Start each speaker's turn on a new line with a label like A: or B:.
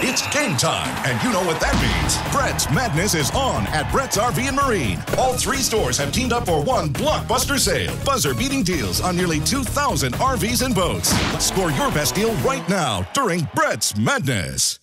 A: It's game time, and you know what that means. Bretz Madness is on at Bretz RV and Marine. All three stores have teamed up for one blockbuster sale. Buzzer beating deals on nearly 2,000 RVs and boats. Score your best deal right now during Bretz Madness.